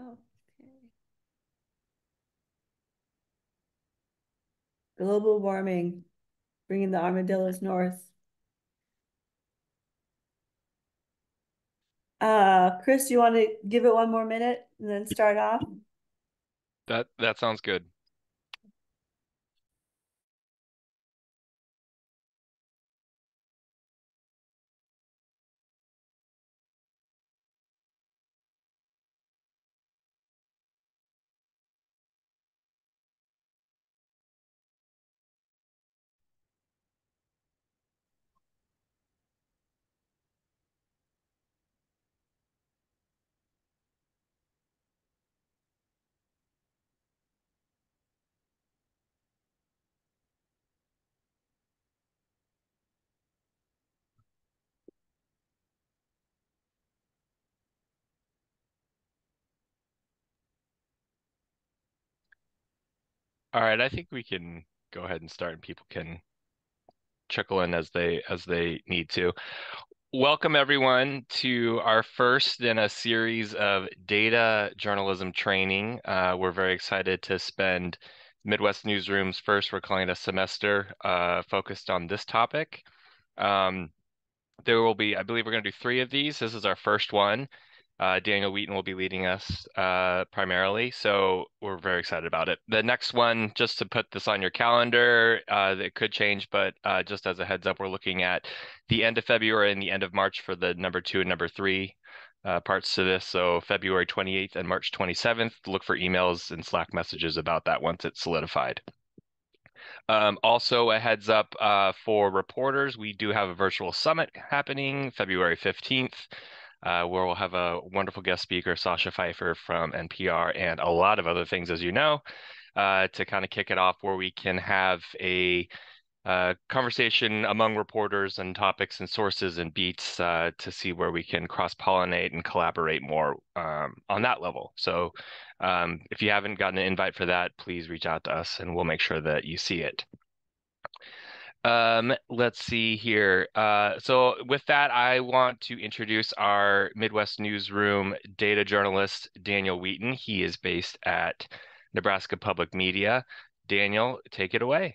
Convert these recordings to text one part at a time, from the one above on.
Okay. Global warming, bringing the armadillos north. Uh, Chris, you want to give it one more minute and then start off? That that sounds good. All right, I think we can go ahead and start and people can trickle in as they as they need to. Welcome everyone to our first in a series of data journalism training. Uh, we're very excited to spend Midwest Newsroom's first, we're calling it a semester, uh, focused on this topic. Um, there will be, I believe we're going to do three of these. This is our first one. Uh, Daniel Wheaton will be leading us uh, primarily, so we're very excited about it. The next one, just to put this on your calendar, uh, it could change, but uh, just as a heads up, we're looking at the end of February and the end of March for the number two and number three uh, parts to this. So February 28th and March 27th. Look for emails and Slack messages about that once it's solidified. Um, also, a heads up uh, for reporters, we do have a virtual summit happening February 15th uh, where we'll have a wonderful guest speaker, Sasha Pfeiffer from NPR, and a lot of other things, as you know, uh, to kind of kick it off, where we can have a uh, conversation among reporters and topics and sources and beats uh, to see where we can cross pollinate and collaborate more um, on that level. So, um, if you haven't gotten an invite for that, please reach out to us and we'll make sure that you see it. Um, let's see here. Uh, so with that, I want to introduce our Midwest Newsroom data journalist, Daniel Wheaton. He is based at Nebraska Public Media. Daniel, take it away.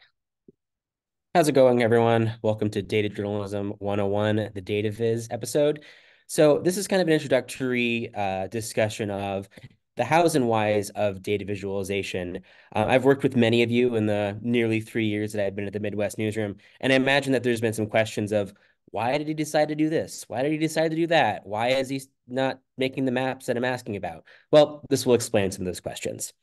How's it going, everyone? Welcome to Data Journalism 101, the Data Viz episode. So this is kind of an introductory uh, discussion of the hows and whys of data visualization. Uh, I've worked with many of you in the nearly three years that I've been at the Midwest Newsroom, and I imagine that there's been some questions of why did he decide to do this? Why did he decide to do that? Why is he not making the maps that I'm asking about? Well, this will explain some of those questions.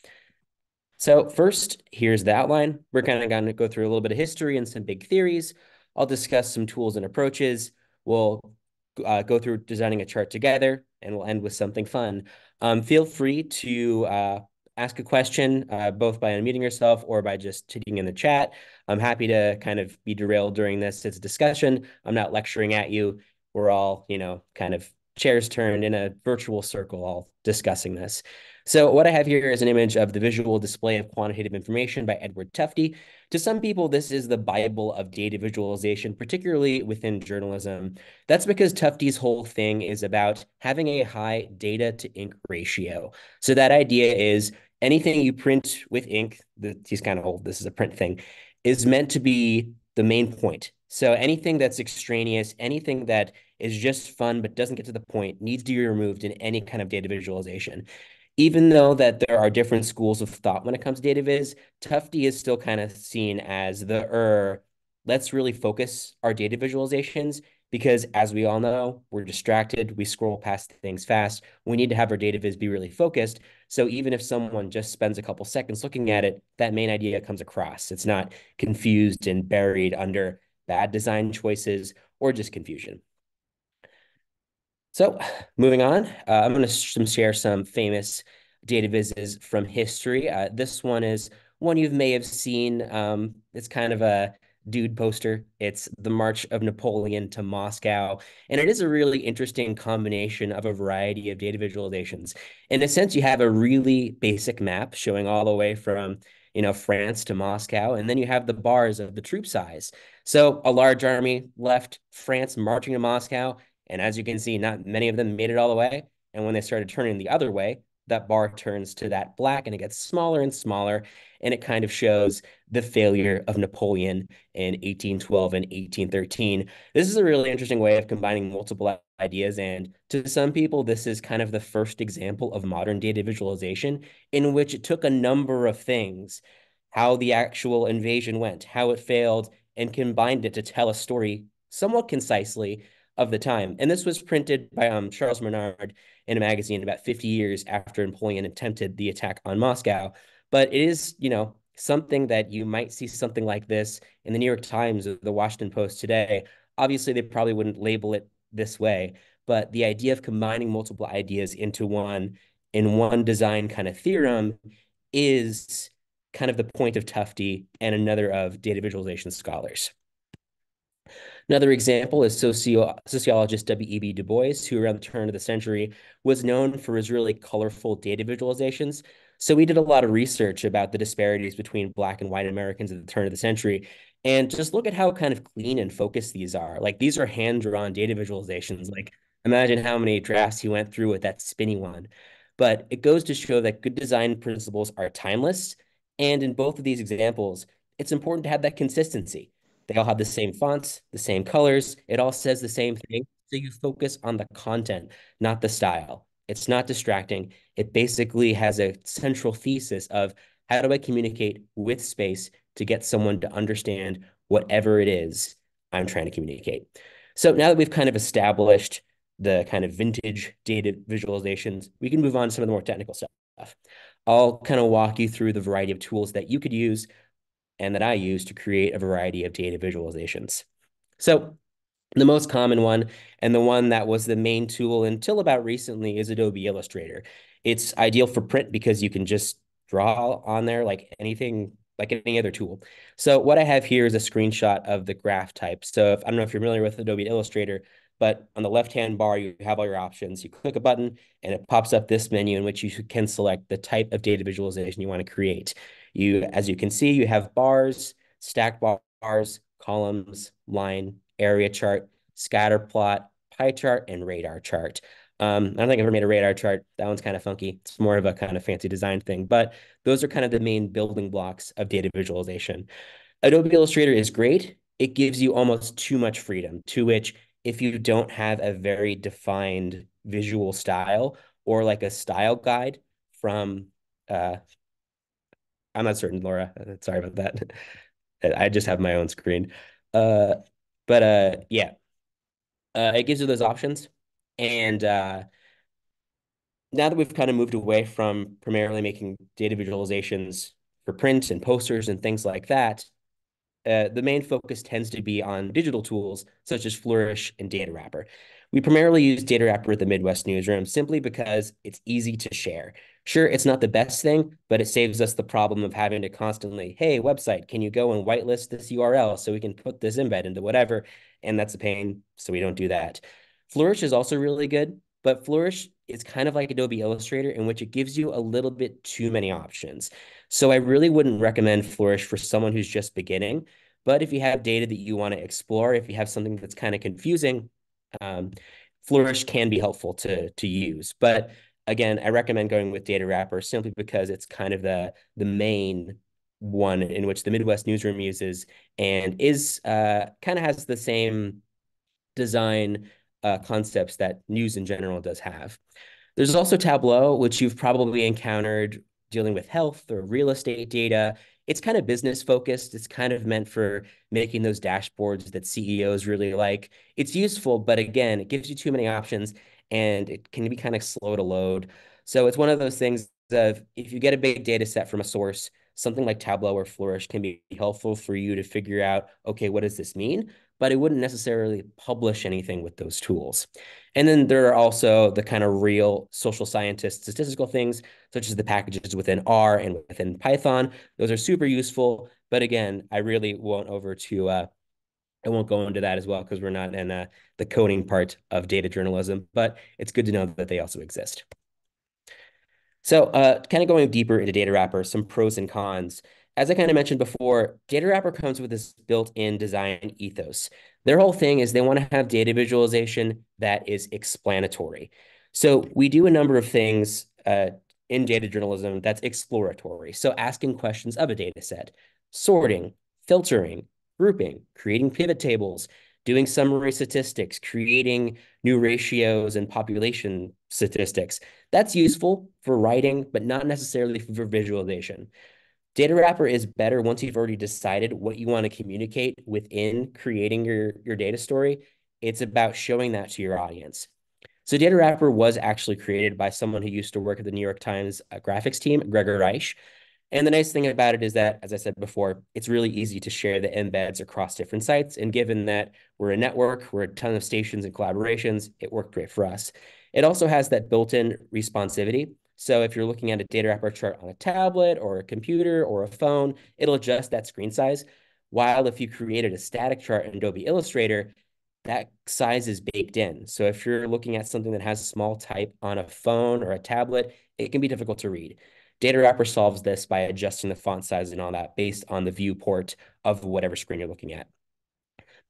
So first, here's the outline. We're kind of going to go through a little bit of history and some big theories. I'll discuss some tools and approaches. We'll uh, go through designing a chart together, and we'll end with something fun. Um, feel free to uh, ask a question, uh, both by unmuting yourself or by just hitting in the chat. I'm happy to kind of be derailed during this. It's a discussion. I'm not lecturing at you. We're all, you know, kind of chairs turned in a virtual circle, all discussing this. So what I have here is an image of the visual display of quantitative information by Edward Tufte. To some people, this is the Bible of data visualization, particularly within journalism. That's because Tufte's whole thing is about having a high data to ink ratio. So that idea is anything you print with ink, the, he's kind of old, this is a print thing, is meant to be the main point. So anything that's extraneous, anything that is just fun but doesn't get to the point needs to be removed in any kind of data visualization even though that there are different schools of thought when it comes to data viz, Tufte is still kind of seen as the er, let's really focus our data visualizations because as we all know, we're distracted, we scroll past things fast. We need to have our data viz be really focused. So even if someone just spends a couple seconds looking at it, that main idea comes across. It's not confused and buried under bad design choices or just confusion. So moving on, uh, I'm going to share some famous data vises from history. Uh, this one is one you may have seen. Um, it's kind of a dude poster. It's the March of Napoleon to Moscow. And it is a really interesting combination of a variety of data visualizations. In a sense, you have a really basic map showing all the way from you know, France to Moscow, and then you have the bars of the troop size. So a large army left France marching to Moscow, and as you can see, not many of them made it all the way. And when they started turning the other way, that bar turns to that black and it gets smaller and smaller. And it kind of shows the failure of Napoleon in 1812 and 1813. This is a really interesting way of combining multiple ideas. And to some people, this is kind of the first example of modern data visualization in which it took a number of things, how the actual invasion went, how it failed, and combined it to tell a story somewhat concisely of the time. And this was printed by um, Charles Minard in a magazine about 50 years after Napoleon attempted the attack on Moscow. But it is, you know, something that you might see something like this in the New York Times or the Washington Post today. Obviously, they probably wouldn't label it this way, but the idea of combining multiple ideas into one in one design kind of theorem is kind of the point of Tufte and another of data visualization scholars. Another example is socio sociologist W.E.B. Du Bois, who around the turn of the century was known for his really colorful data visualizations. So we did a lot of research about the disparities between Black and white Americans at the turn of the century. And just look at how kind of clean and focused these are. Like these are hand-drawn data visualizations. Like imagine how many drafts he went through with that spinny one. But it goes to show that good design principles are timeless. And in both of these examples, it's important to have that consistency. They all have the same fonts, the same colors. It all says the same thing. So you focus on the content, not the style. It's not distracting. It basically has a central thesis of how do I communicate with space to get someone to understand whatever it is I'm trying to communicate. So now that we've kind of established the kind of vintage data visualizations, we can move on to some of the more technical stuff. I'll kind of walk you through the variety of tools that you could use and that I use to create a variety of data visualizations. So the most common one, and the one that was the main tool until about recently, is Adobe Illustrator. It's ideal for print because you can just draw on there like anything, like any other tool. So what I have here is a screenshot of the graph type. So if, I don't know if you're familiar with Adobe Illustrator, but on the left-hand bar, you have all your options. You click a button and it pops up this menu in which you can select the type of data visualization you want to create. You, as you can see, you have bars, stack bars, columns, line, area chart, scatter plot, pie chart, and radar chart. Um, I don't think I've ever made a radar chart. That one's kind of funky. It's more of a kind of fancy design thing, but those are kind of the main building blocks of data visualization. Adobe Illustrator is great. It gives you almost too much freedom, to which if you don't have a very defined visual style or like a style guide from uh I'm not certain, Laura. Uh, sorry about that. I just have my own screen. Uh but uh yeah. Uh it gives you those options. And uh now that we've kind of moved away from primarily making data visualizations for print and posters and things like that, uh, the main focus tends to be on digital tools such as Flourish and DataWrapper. We primarily use DataWrapper at the Midwest Newsroom simply because it's easy to share. Sure, it's not the best thing, but it saves us the problem of having to constantly, hey, website, can you go and whitelist this URL so we can put this embed into whatever? And that's a pain, so we don't do that. Flourish is also really good, but Flourish is kind of like Adobe Illustrator in which it gives you a little bit too many options. So I really wouldn't recommend Flourish for someone who's just beginning. But if you have data that you want to explore, if you have something that's kind of confusing, um, Flourish can be helpful to, to use. But again, I recommend going with Data DataWrapper simply because it's kind of the, the main one in which the Midwest Newsroom uses and is uh, kind of has the same design uh, concepts that news in general does have. There's also Tableau, which you've probably encountered dealing with health or real estate data. It's kind of business focused. It's kind of meant for making those dashboards that CEOs really like. It's useful, but again, it gives you too many options and it can be kind of slow to load. So it's one of those things of if you get a big data set from a source, something like Tableau or Flourish can be helpful for you to figure out, okay, what does this mean? But it wouldn't necessarily publish anything with those tools. And then there are also the kind of real social scientist statistical things, such as the packages within R and within Python. Those are super useful. But again, I really won't over to, uh, I won't go into that as well because we're not in uh, the coding part of data journalism, but it's good to know that they also exist. So uh, kind of going deeper into data wrappers, some pros and cons. As I kind of mentioned before, DataWrapper comes with this built-in design ethos. Their whole thing is they want to have data visualization that is explanatory. So we do a number of things uh, in data journalism that's exploratory. So asking questions of a data set, sorting, filtering, grouping, creating pivot tables, doing summary statistics, creating new ratios and population statistics. That's useful for writing, but not necessarily for visualization. Data Wrapper is better once you've already decided what you want to communicate within creating your, your data story. It's about showing that to your audience. So Data Wrapper was actually created by someone who used to work at the New York Times uh, graphics team, Gregor Aisch. And the nice thing about it is that, as I said before, it's really easy to share the embeds across different sites. And given that we're a network, we're a ton of stations and collaborations, it worked great for us. It also has that built-in responsivity. So if you're looking at a data wrapper chart on a tablet or a computer or a phone, it'll adjust that screen size. While if you created a static chart in Adobe Illustrator, that size is baked in. So if you're looking at something that has small type on a phone or a tablet, it can be difficult to read. Data Wrapper solves this by adjusting the font size and all that based on the viewport of whatever screen you're looking at.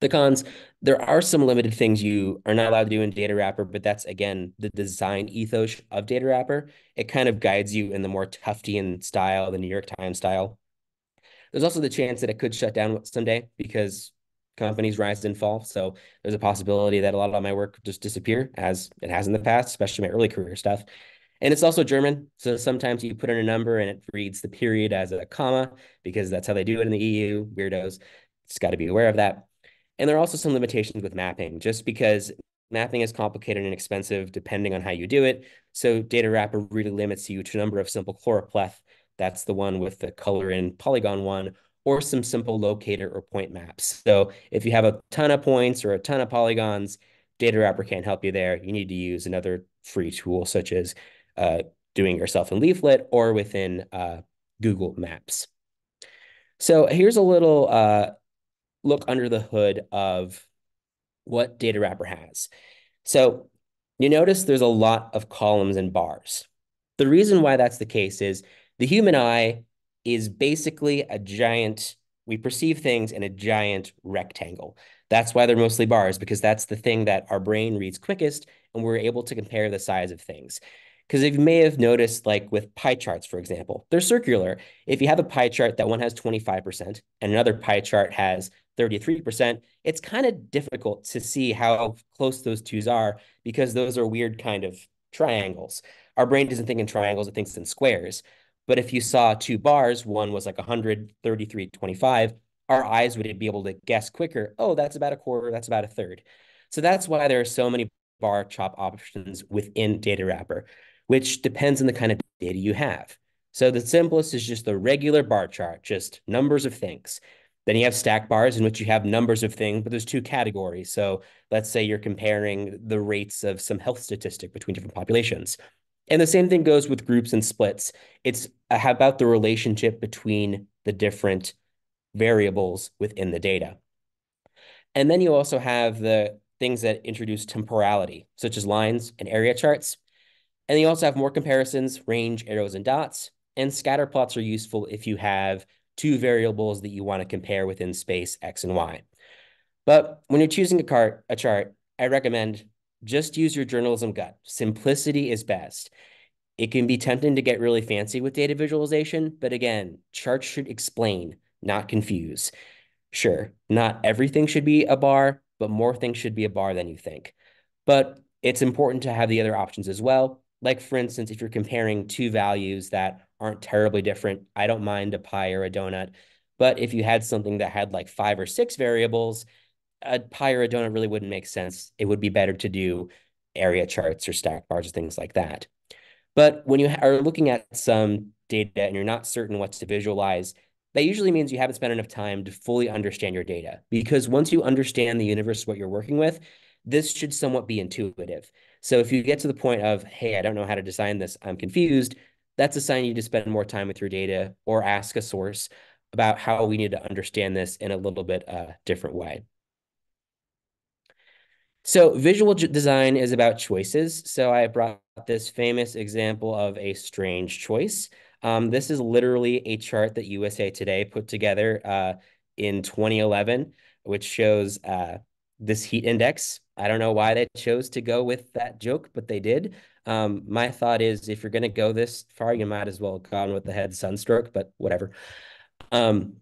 The cons, there are some limited things you are not allowed to do in Data Wrapper, but that's again the design ethos of Data Wrapper. It kind of guides you in the more Tuftian style, the New York Times style. There's also the chance that it could shut down someday because companies rise and fall. So there's a possibility that a lot of my work just disappear as it has in the past, especially my early career stuff. And it's also German. So sometimes you put in a number and it reads the period as a comma because that's how they do it in the EU. Weirdos. Just got to be aware of that. And there are also some limitations with mapping, just because mapping is complicated and expensive depending on how you do it. So Data Wrapper really limits you to a number of simple choropleth. That's the one with the color in polygon one, or some simple locator or point maps. So if you have a ton of points or a ton of polygons, Data Wrapper can't help you there. You need to use another free tool such as uh, doing yourself in Leaflet or within uh, Google Maps. So here's a little uh, look under the hood of what Data Wrapper has. So you notice there's a lot of columns and bars. The reason why that's the case is the human eye is basically a giant, we perceive things in a giant rectangle. That's why they're mostly bars, because that's the thing that our brain reads quickest, and we're able to compare the size of things. Because if you may have noticed, like with pie charts, for example, they're circular. If you have a pie chart that one has 25% and another pie chart has 33%, it's kind of difficult to see how close those twos are because those are weird kind of triangles. Our brain doesn't think in triangles, it thinks in squares. But if you saw two bars, one was like 133, 25, our eyes would be able to guess quicker, oh, that's about a quarter, that's about a third. So that's why there are so many bar chop options within Data Wrapper which depends on the kind of data you have. So the simplest is just the regular bar chart, just numbers of things. Then you have stack bars in which you have numbers of things, but there's two categories. So let's say you're comparing the rates of some health statistic between different populations. And the same thing goes with groups and splits. It's uh, about the relationship between the different variables within the data. And then you also have the things that introduce temporality, such as lines and area charts. And you also have more comparisons, range, arrows, and dots. And scatter plots are useful if you have two variables that you want to compare within space X and Y. But when you're choosing a, cart, a chart, I recommend just use your journalism gut. Simplicity is best. It can be tempting to get really fancy with data visualization, but again, charts should explain, not confuse. Sure, not everything should be a bar, but more things should be a bar than you think. But it's important to have the other options as well like for instance, if you're comparing two values that aren't terribly different, I don't mind a pie or a donut. But if you had something that had like five or six variables, a pie or a donut really wouldn't make sense. It would be better to do area charts or stack bars or things like that. But when you are looking at some data and you're not certain what to visualize, that usually means you haven't spent enough time to fully understand your data. Because once you understand the universe, what you're working with, this should somewhat be intuitive. So if you get to the point of, hey, I don't know how to design this, I'm confused, that's a sign you need to spend more time with your data or ask a source about how we need to understand this in a little bit uh, different way. So visual design is about choices. So I brought this famous example of a strange choice. Um, this is literally a chart that USA Today put together uh, in 2011, which shows uh, this heat index I don't know why they chose to go with that joke, but they did. Um, my thought is if you're going to go this far, you might as well have gone with the head sunstroke, but whatever. Um,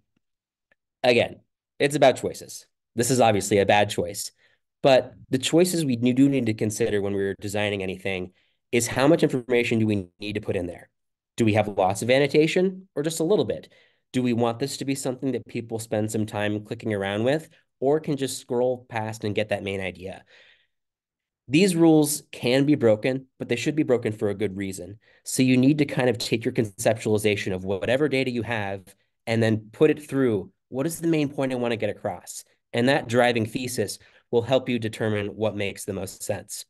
again, it's about choices. This is obviously a bad choice, but the choices we do need to consider when we're designing anything is how much information do we need to put in there? Do we have lots of annotation or just a little bit? Do we want this to be something that people spend some time clicking around with or can just scroll past and get that main idea? These rules can be broken, but they should be broken for a good reason. So you need to kind of take your conceptualization of whatever data you have and then put it through what is the main point I want to get across? And that driving thesis will help you determine what makes the most sense.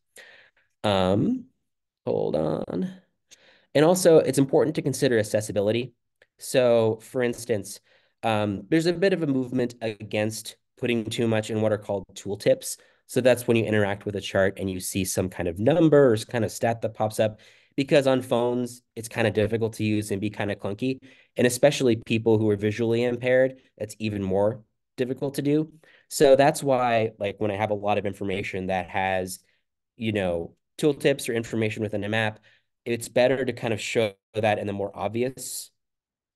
Um, hold on. And also, it's important to consider accessibility. So, for instance, um, there's a bit of a movement against putting too much in what are called tooltips. So that's when you interact with a chart and you see some kind of number or kind of stat that pops up. Because on phones, it's kind of difficult to use and be kind of clunky. And especially people who are visually impaired, that's even more difficult to do. So that's why, like, when I have a lot of information that has, you know, tooltips or information within a map, it's better to kind of show that in the more obvious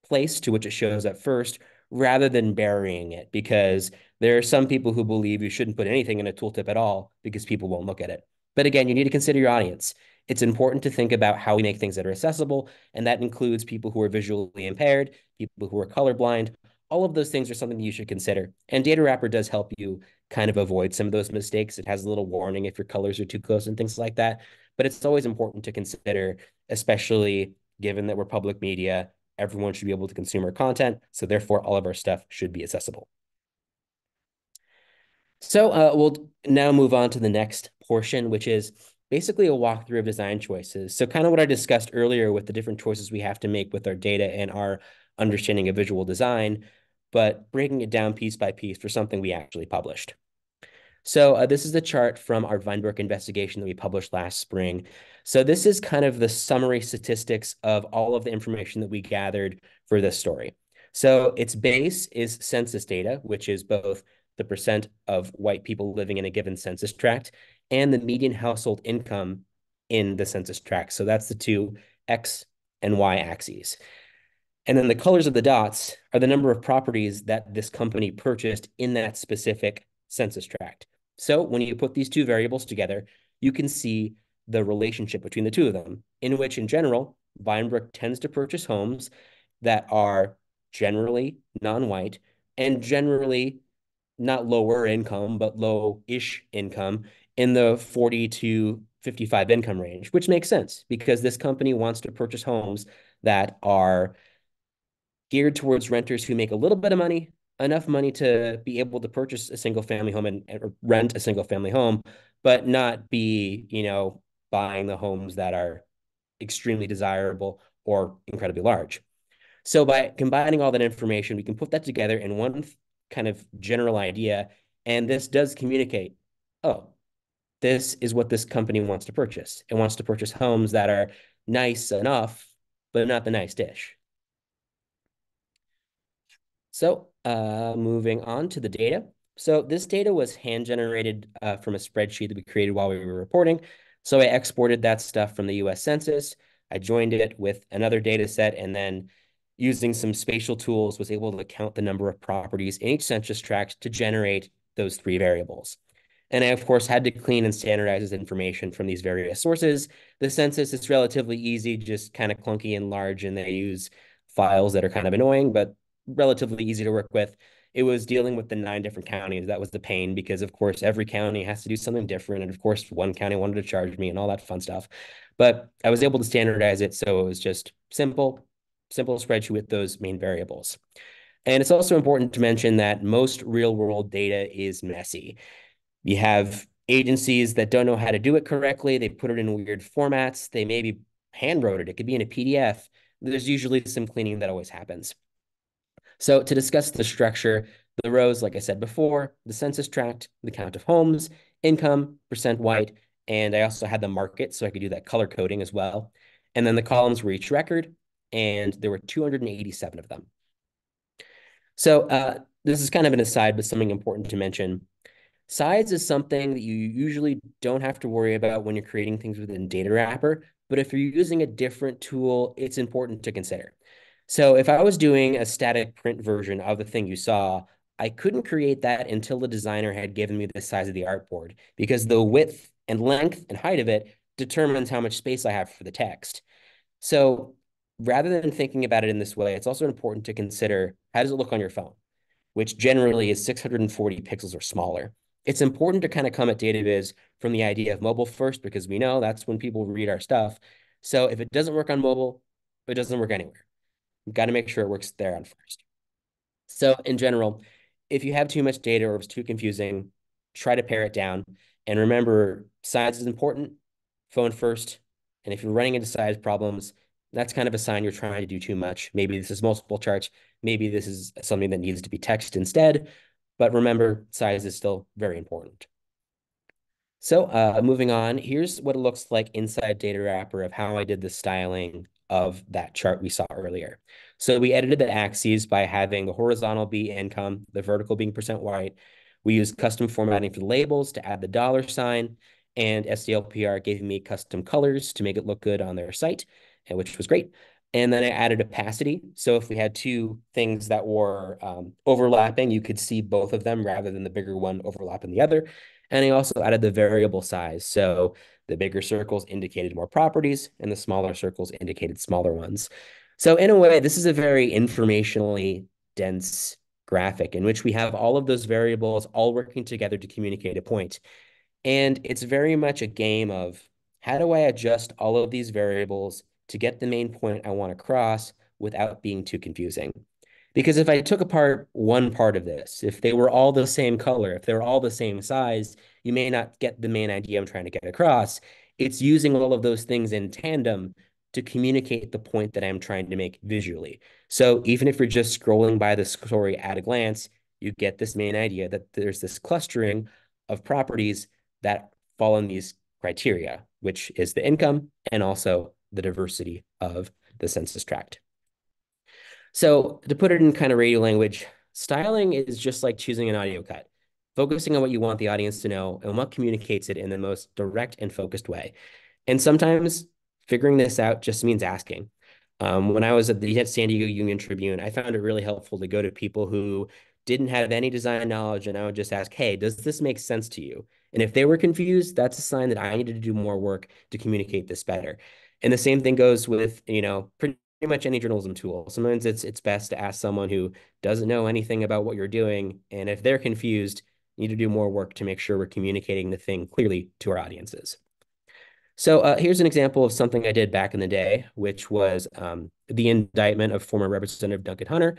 place to which it shows at first rather than burying it because there are some people who believe you shouldn't put anything in a tooltip at all because people won't look at it. But again, you need to consider your audience. It's important to think about how we make things that are accessible, and that includes people who are visually impaired, people who are colorblind. All of those things are something that you should consider. And Data Wrapper does help you kind of avoid some of those mistakes. It has a little warning if your colors are too close and things like that. But it's always important to consider, especially given that we're public media, everyone should be able to consume our content. So therefore, all of our stuff should be accessible. So uh, we'll now move on to the next portion, which is basically a walkthrough of design choices. So kind of what I discussed earlier with the different choices we have to make with our data and our understanding of visual design, but breaking it down piece by piece for something we actually published. So uh, this is the chart from our Vinebrook investigation that we published last spring. So this is kind of the summary statistics of all of the information that we gathered for this story. So its base is census data, which is both the percent of white people living in a given census tract and the median household income in the census tract. So that's the two X and Y axes. And then the colors of the dots are the number of properties that this company purchased in that specific census tract. So when you put these two variables together, you can see the relationship between the two of them, in which in general, Vinebrook tends to purchase homes that are generally non-white and generally not lower income, but low-ish income in the 40 to 55 income range, which makes sense because this company wants to purchase homes that are geared towards renters who make a little bit of money enough money to be able to purchase a single family home and, and rent a single family home, but not be, you know, buying the homes that are extremely desirable or incredibly large. So by combining all that information, we can put that together in one kind of general idea. And this does communicate, oh, this is what this company wants to purchase. It wants to purchase homes that are nice enough, but not the nice dish. So uh, moving on to the data. So this data was hand generated uh, from a spreadsheet that we created while we were reporting. So I exported that stuff from the US Census. I joined it with another data set and then using some spatial tools was able to count the number of properties in each census tract to generate those three variables. And I, of course, had to clean and standardize this information from these various sources. The census is relatively easy, just kind of clunky and large, and they use files that are kind of annoying, but relatively easy to work with. It was dealing with the nine different counties. That was the pain because, of course, every county has to do something different. And of course, one county wanted to charge me and all that fun stuff. But I was able to standardize it. So it was just simple, simple spreadsheet with those main variables. And it's also important to mention that most real world data is messy. You have agencies that don't know how to do it correctly. They put it in weird formats. They maybe hand wrote it. It could be in a PDF. There's usually some cleaning that always happens. So to discuss the structure, the rows, like I said before, the census tract, the count of homes, income, percent white, and I also had the market, so I could do that color coding as well. And then the columns were each record, and there were 287 of them. So uh, this is kind of an aside, but something important to mention. Size is something that you usually don't have to worry about when you're creating things within Data Wrapper, but if you're using a different tool, it's important to consider. So if I was doing a static print version of the thing you saw, I couldn't create that until the designer had given me the size of the artboard because the width and length and height of it determines how much space I have for the text. So rather than thinking about it in this way, it's also important to consider how does it look on your phone, which generally is 640 pixels or smaller. It's important to kind of come at DataViz from the idea of mobile first because we know that's when people read our stuff. So if it doesn't work on mobile, it doesn't work anywhere. You've got to make sure it works there on first. So in general, if you have too much data or it's too confusing, try to pare it down. And remember, size is important, phone first. And if you're running into size problems, that's kind of a sign you're trying to do too much. Maybe this is multiple charts. Maybe this is something that needs to be text instead. But remember, size is still very important. So uh, moving on, here's what it looks like inside Data Wrapper of how I did the styling of that chart we saw earlier. So we edited the axes by having the horizontal be income, the vertical being percent white. We used custom formatting for the labels to add the dollar sign, and STLPR gave me custom colors to make it look good on their site, which was great. And then I added opacity. So if we had two things that were um, overlapping, you could see both of them rather than the bigger one overlapping the other. And I also added the variable size. So the bigger circles indicated more properties and the smaller circles indicated smaller ones. So in a way, this is a very informationally dense graphic in which we have all of those variables all working together to communicate a point. And it's very much a game of how do I adjust all of these variables to get the main point I want to cross without being too confusing? Because if I took apart one part of this, if they were all the same color, if they were all the same size, you may not get the main idea I'm trying to get across. It's using all of those things in tandem to communicate the point that I'm trying to make visually. So even if you're just scrolling by the story at a glance, you get this main idea that there's this clustering of properties that fall in these criteria, which is the income and also the diversity of the census tract. So to put it in kind of radio language, styling is just like choosing an audio cut, focusing on what you want the audience to know and what communicates it in the most direct and focused way. And sometimes figuring this out just means asking. Um, when I was at the San Diego Union Tribune, I found it really helpful to go to people who didn't have any design knowledge, and I would just ask, hey, does this make sense to you? And if they were confused, that's a sign that I needed to do more work to communicate this better. And the same thing goes with, you know, pretty much any journalism tool. Sometimes it's it's best to ask someone who doesn't know anything about what you're doing. And if they're confused, need to do more work to make sure we're communicating the thing clearly to our audiences. So uh, here's an example of something I did back in the day, which was um, the indictment of former Representative Duncan Hunter.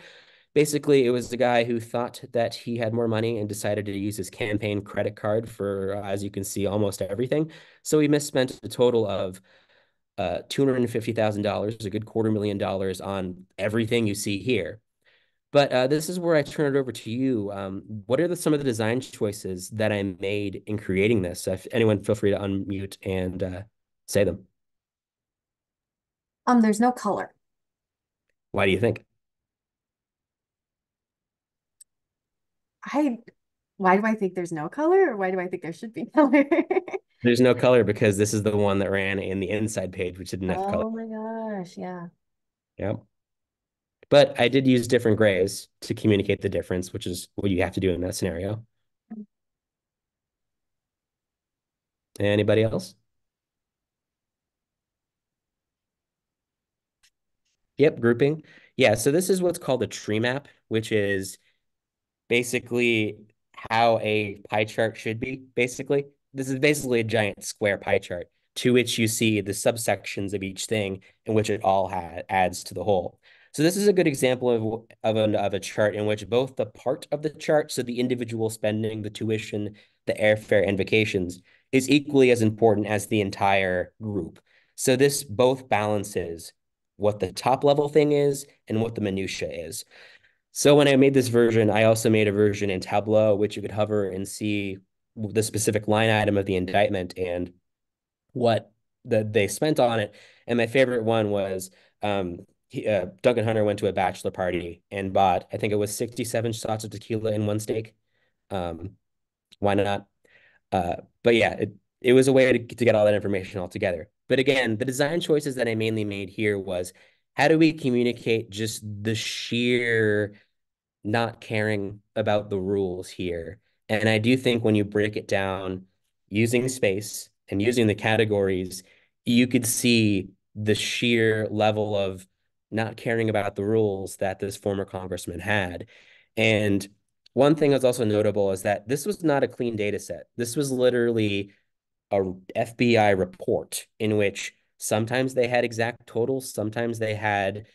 Basically, it was the guy who thought that he had more money and decided to use his campaign credit card for, uh, as you can see, almost everything. So he misspent a total of uh, $250,000, a good quarter million dollars on everything you see here. But uh, this is where I turn it over to you. Um, what are the, some of the design choices that I made in creating this? So if anyone, feel free to unmute and uh, say them. Um, there's no color. Why do you think? I, why do I think there's no color or why do I think there should be color? There's no color because this is the one that ran in the inside page, which didn't have Oh color. Oh my gosh, yeah. Yep. But I did use different grays to communicate the difference, which is what you have to do in that scenario. Anybody else? Yep, grouping. Yeah, so this is what's called a tree map, which is basically how a pie chart should be, basically. This is basically a giant square pie chart to which you see the subsections of each thing in which it all adds to the whole. So this is a good example of, of, an, of a chart in which both the part of the chart, so the individual spending, the tuition, the airfare, and vacations, is equally as important as the entire group. So this both balances what the top level thing is and what the minutia is. So when I made this version, I also made a version in Tableau, which you could hover and see the specific line item of the indictment and what that they spent on it. And my favorite one was um, he, uh, Duncan Hunter went to a bachelor party and bought, I think it was 67 shots of tequila in one steak. Um, Why not? Uh, but yeah, it, it was a way to, to get all that information all together. But again, the design choices that I mainly made here was how do we communicate just the sheer not caring about the rules here? And I do think when you break it down using space and using the categories, you could see the sheer level of not caring about the rules that this former congressman had. And one thing that's also notable is that this was not a clean data set. This was literally a FBI report in which sometimes they had exact totals, sometimes they had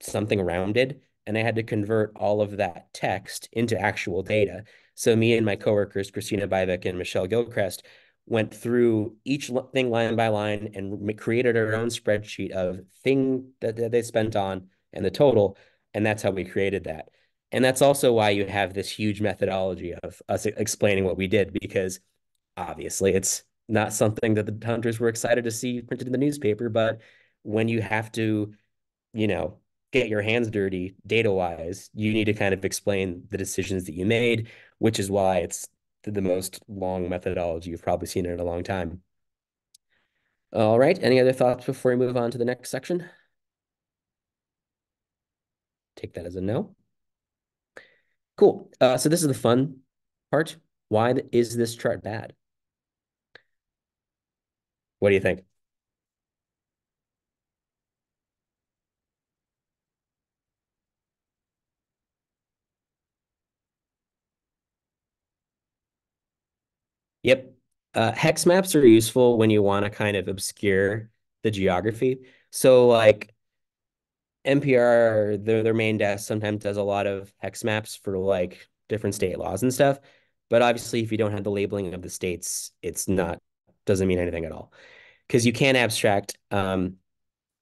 something rounded, and I had to convert all of that text into actual data. So me and my coworkers, Christina Bivek and Michelle Gilchrist, went through each thing line by line and created our own spreadsheet of thing that, that they spent on and the total. And that's how we created that. And that's also why you have this huge methodology of us explaining what we did, because obviously it's not something that the hunters were excited to see printed in the newspaper. But when you have to, you know, get your hands dirty data wise, you need to kind of explain the decisions that you made, which is why it's the most long methodology you've probably seen in a long time. All right, any other thoughts before we move on to the next section? Take that as a no. Cool. Uh, so this is the fun part. Why is this chart bad? What do you think? Yep. Uh, hex maps are useful when you want to kind of obscure the geography. So like NPR, their their main desk sometimes does a lot of hex maps for like different state laws and stuff. But obviously, if you don't have the labeling of the states, it's not doesn't mean anything at all. Because you can abstract um,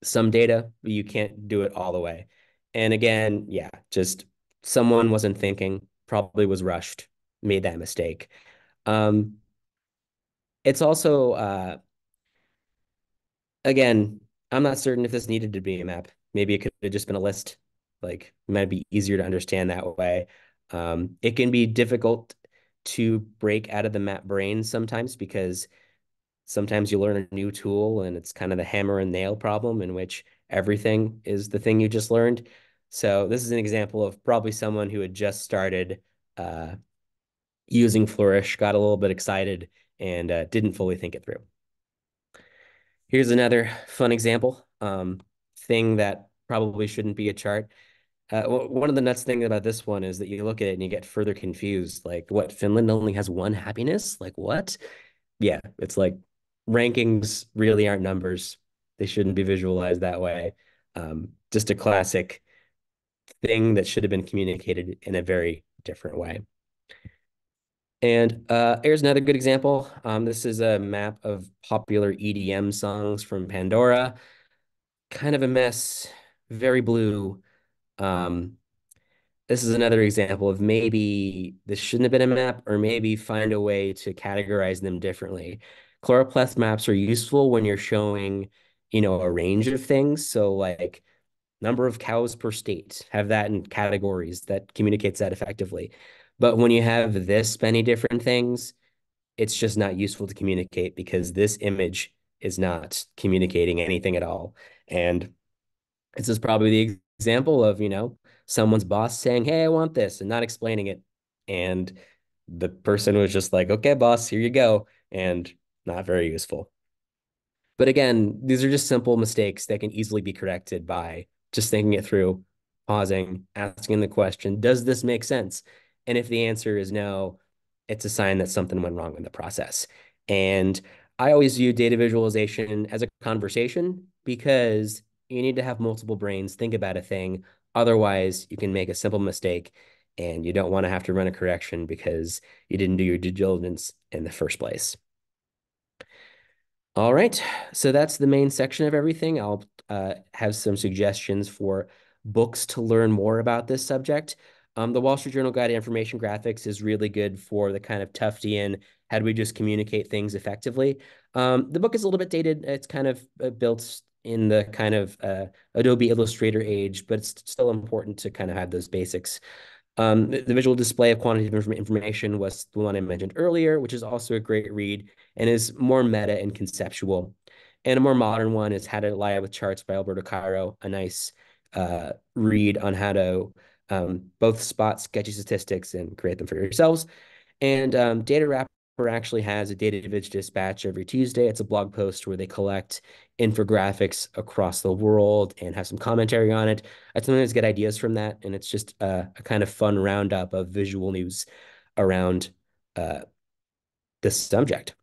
some data, but you can't do it all the way. And again, yeah, just someone wasn't thinking, probably was rushed, made that mistake. Um, it's also uh, again, I'm not certain if this needed to be a map. Maybe it could have just been a list. Like it might be easier to understand that way. Um, it can be difficult to break out of the map brain sometimes because sometimes you learn a new tool and it's kind of the hammer and nail problem in which everything is the thing you just learned. So this is an example of probably someone who had just started uh, using Flourish, got a little bit excited, and uh, didn't fully think it through. Here's another fun example, um, thing that probably shouldn't be a chart. Uh, one of the nuts thing about this one is that you look at it and you get further confused. Like, what, Finland only has one happiness? Like, what? Yeah, it's like rankings really aren't numbers. They shouldn't be visualized that way. Um, just a classic thing that should have been communicated in a very different way. And uh, here's another good example. Um, this is a map of popular EDM songs from Pandora. Kind of a mess, very blue. Um, this is another example of maybe this shouldn't have been a map, or maybe find a way to categorize them differently. Choropleth maps are useful when you're showing, you know, a range of things. So like number of cows per state, have that in categories that communicates that effectively. But when you have this many different things, it's just not useful to communicate because this image is not communicating anything at all. And this is probably the example of, you know, someone's boss saying, Hey, I want this, and not explaining it. And the person was just like, Okay, boss, here you go. And not very useful. But again, these are just simple mistakes that can easily be corrected by just thinking it through, pausing, asking the question, Does this make sense? And if the answer is no, it's a sign that something went wrong in the process. And I always view data visualization as a conversation because you need to have multiple brains think about a thing. Otherwise, you can make a simple mistake and you don't want to have to run a correction because you didn't do your due diligence in the first place. All right, so that's the main section of everything. I'll uh, have some suggestions for books to learn more about this subject. Um, the Wall Street Journal Guide to Information Graphics is really good for the kind of Tuftian, how do we just communicate things effectively? Um, the book is a little bit dated. It's kind of uh, built in the kind of uh, Adobe Illustrator age, but it's still important to kind of have those basics. Um, the, visual display of quantitative information was the one I mentioned earlier, which is also a great read and is more meta and conceptual. And a more modern one is How to Lie with Charts by Alberto Cairo, a nice uh, read on how to um, both spot sketchy statistics and create them for yourselves. And um, Data Wrapper actually has a Data Viz dispatch every Tuesday. It's a blog post where they collect infographics across the world and have some commentary on it. I sometimes get ideas from that, and it's just a, a kind of fun roundup of visual news around uh, this subject.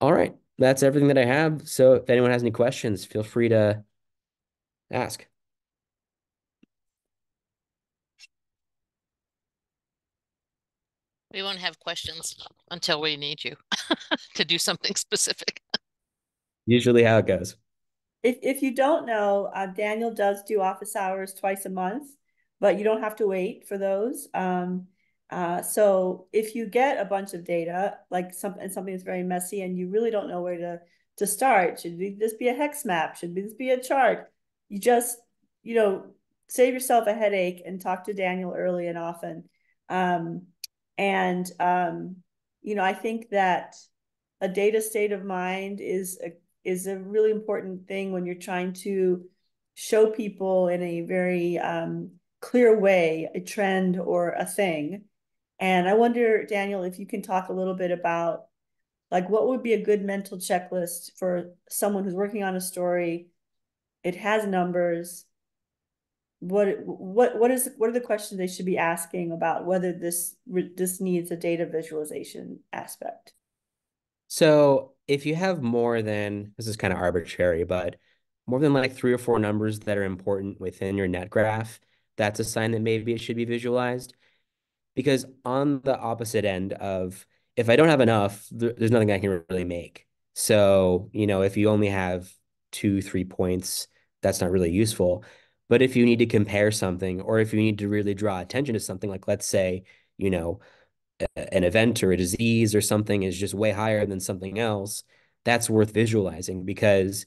All right, that's everything that I have. So if anyone has any questions, feel free to ask. We won't have questions until we need you to do something specific. Usually how it goes. If, if you don't know, uh, Daniel does do office hours twice a month, but you don't have to wait for those. Um, uh, so if you get a bunch of data, like something something that's very messy, and you really don't know where to to start, should this be a hex map? Should this be a chart? You just you know save yourself a headache and talk to Daniel early and often. Um, and um, you know, I think that a data state of mind is a is a really important thing when you're trying to show people in a very um, clear way a trend or a thing. And I wonder, Daniel, if you can talk a little bit about like what would be a good mental checklist for someone who's working on a story. It has numbers, what what what is what are the questions they should be asking about whether this this needs a data visualization aspect so if you have more than this is kind of arbitrary but more than like three or four numbers that are important within your nut graph that's a sign that maybe it should be visualized. Because on the opposite end of if i don't have enough there's nothing i can really make. So you know if you only have two three points that's not really useful. But if you need to compare something, or if you need to really draw attention to something, like let's say, you know, an event or a disease or something is just way higher than something else, that's worth visualizing because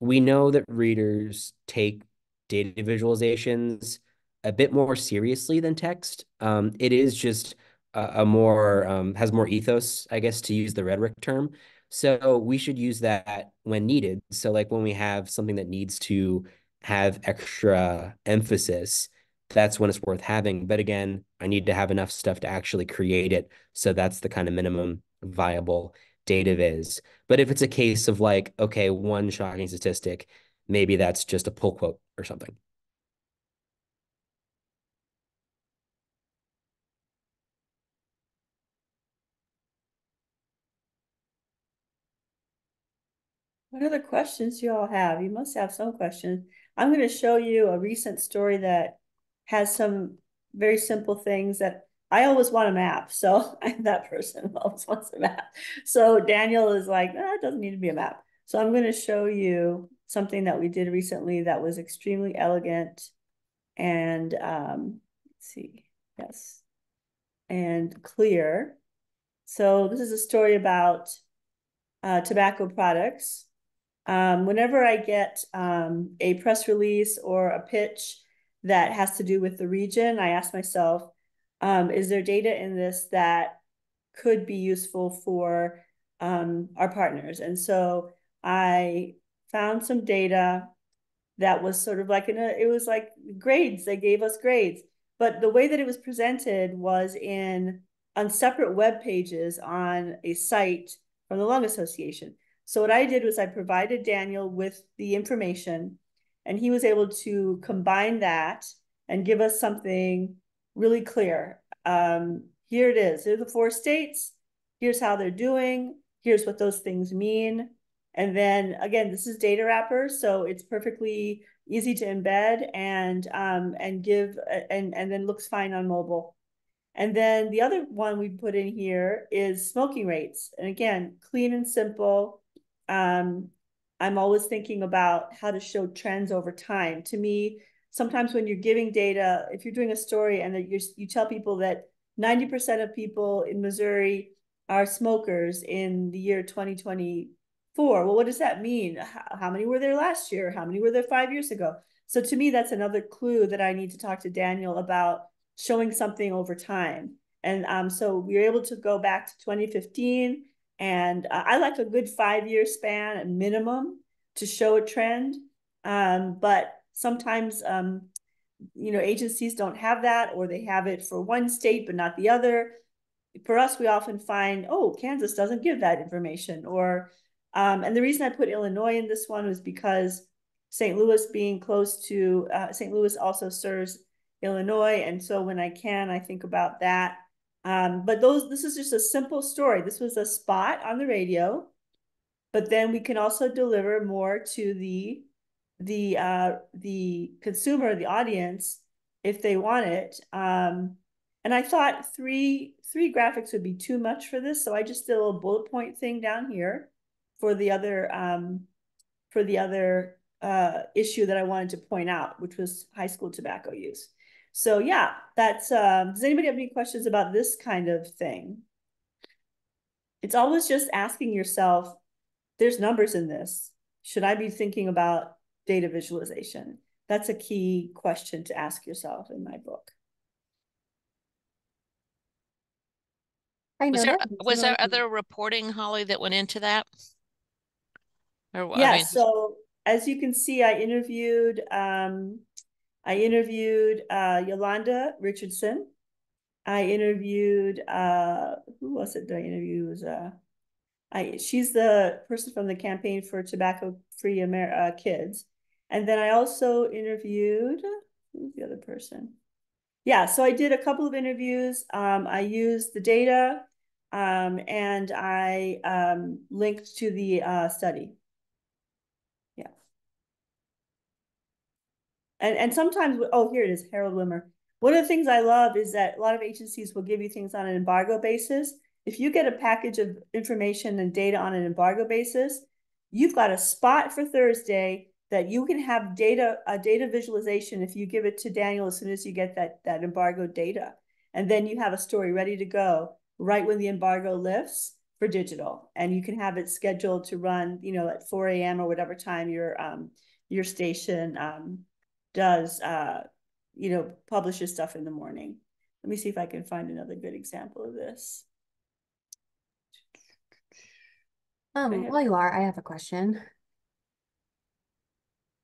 we know that readers take data visualizations a bit more seriously than text. Um, it is just a, a more um, has more ethos, I guess, to use the rhetoric term. So we should use that when needed. So like when we have something that needs to have extra emphasis, that's when it's worth having. But again, I need to have enough stuff to actually create it. So that's the kind of minimum viable data viz. But if it's a case of like, okay, one shocking statistic, maybe that's just a pull quote or something. What other questions you all have? You must have some questions. I'm going to show you a recent story that has some very simple things that I always want a map. So I'm that person who always wants a map. So Daniel is like, ah, it doesn't need to be a map. So I'm going to show you something that we did recently that was extremely elegant and um, let's see, yes, and clear. So this is a story about uh, tobacco products um, whenever I get um, a press release or a pitch that has to do with the region, I ask myself, um, is there data in this that could be useful for um, our partners? And so I found some data that was sort of like in a, it was like grades. They gave us grades, but the way that it was presented was in on separate web pages on a site from the Lung Association. So what I did was I provided Daniel with the information and he was able to combine that and give us something really clear. Um, here it is. Here are the four states. Here's how they're doing. Here's what those things mean. And then again, this is data wrapper, so it's perfectly easy to embed and um, and give and and then looks fine on mobile. And then the other one we put in here is smoking rates. And again, clean and simple um, I'm always thinking about how to show trends over time. To me, sometimes when you're giving data, if you're doing a story and you you tell people that 90% of people in Missouri are smokers in the year 2024, well, what does that mean? How, how many were there last year? How many were there five years ago? So to me, that's another clue that I need to talk to Daniel about showing something over time. And um, so we were able to go back to 2015, and uh, I like a good five-year span at minimum to show a trend. Um, but sometimes, um, you know, agencies don't have that, or they have it for one state but not the other. For us, we often find, oh, Kansas doesn't give that information, or um, and the reason I put Illinois in this one was because St. Louis being close to uh, St. Louis also serves Illinois, and so when I can, I think about that. Um, but those, this is just a simple story. This was a spot on the radio, but then we can also deliver more to the the uh, the consumer, the audience, if they want it. Um, and I thought three three graphics would be too much for this, so I just did a little bullet point thing down here for the other um, for the other uh, issue that I wanted to point out, which was high school tobacco use. So yeah, that's, um, does anybody have any questions about this kind of thing? It's always just asking yourself, there's numbers in this. Should I be thinking about data visualization? That's a key question to ask yourself in my book. I Was know there, that was there other reporting, Holly, that went into that? Or, I Yeah, mean, so as you can see, I interviewed, um, I interviewed, uh, Yolanda Richardson. I interviewed, uh, who was it that I interviewed? It was, uh, I, she's the person from the campaign for tobacco-free Amer, uh, kids. And then I also interviewed, who's the other person? Yeah, so I did a couple of interviews. Um, I used the data, um, and I, um, linked to the, uh, study. Yeah. And, and sometimes, oh, here it is, Harold Wimmer. One of the things I love is that a lot of agencies will give you things on an embargo basis. If you get a package of information and data on an embargo basis, you've got a spot for Thursday that you can have data, a data visualization if you give it to Daniel as soon as you get that, that embargo data. And then you have a story ready to go right when the embargo lifts for digital. And you can have it scheduled to run, you know, at 4 a.m. or whatever time your um your station um does uh you know publishes stuff in the morning. Let me see if I can find another good example of this. Um, while you are, I have a question.